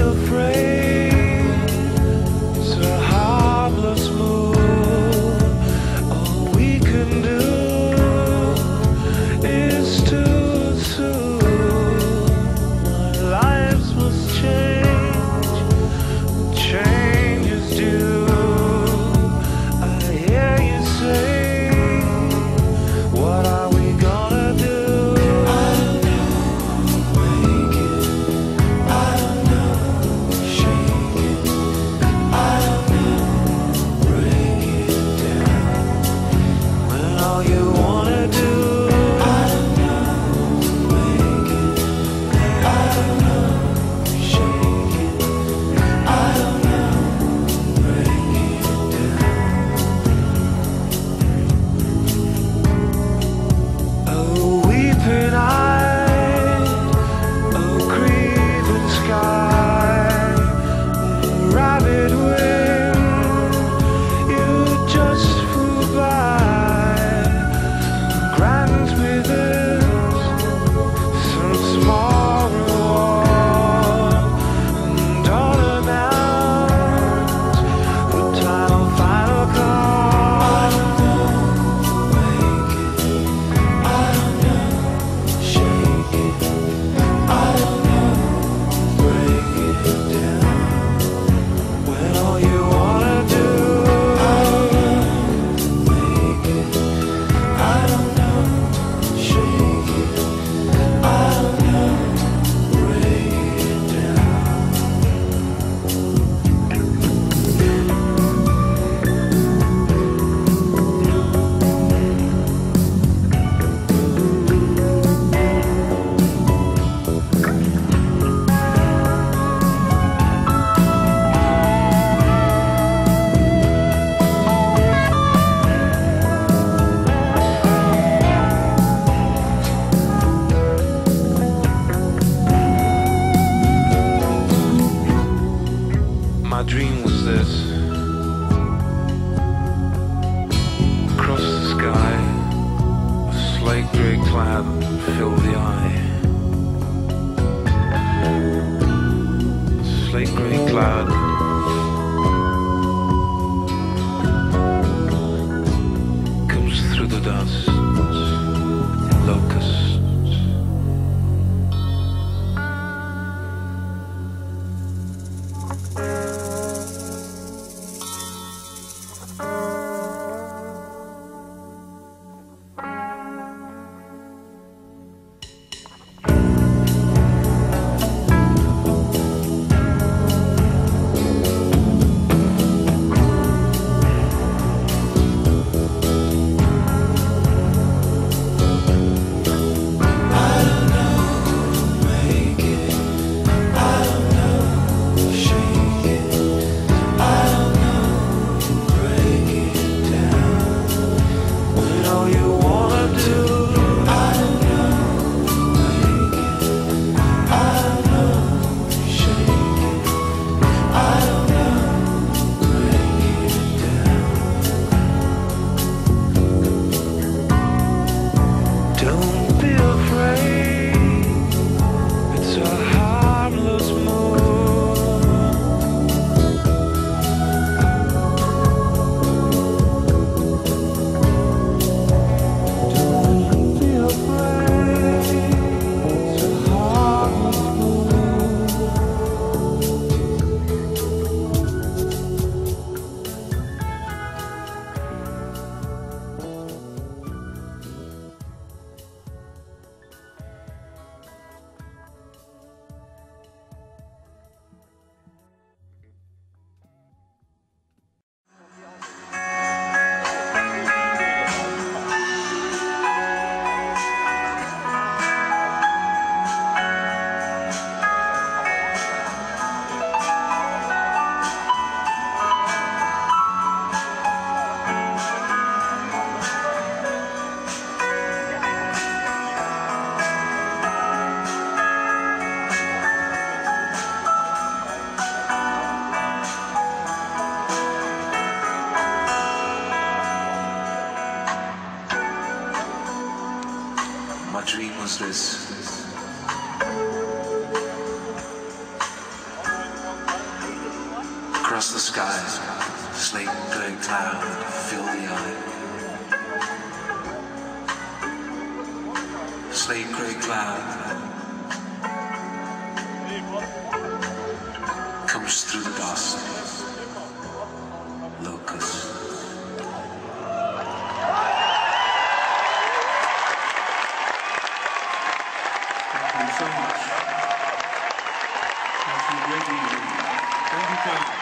afraid. Cloud fill the eye. Slate grey cloud. Comes through the dust. Dream was this. Across the sky, slate gray cloud fill the eye. Slate gray cloud comes through you so much. That's a great evening. Thank you.